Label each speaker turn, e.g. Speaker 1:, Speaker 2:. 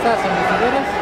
Speaker 1: esas hendiduras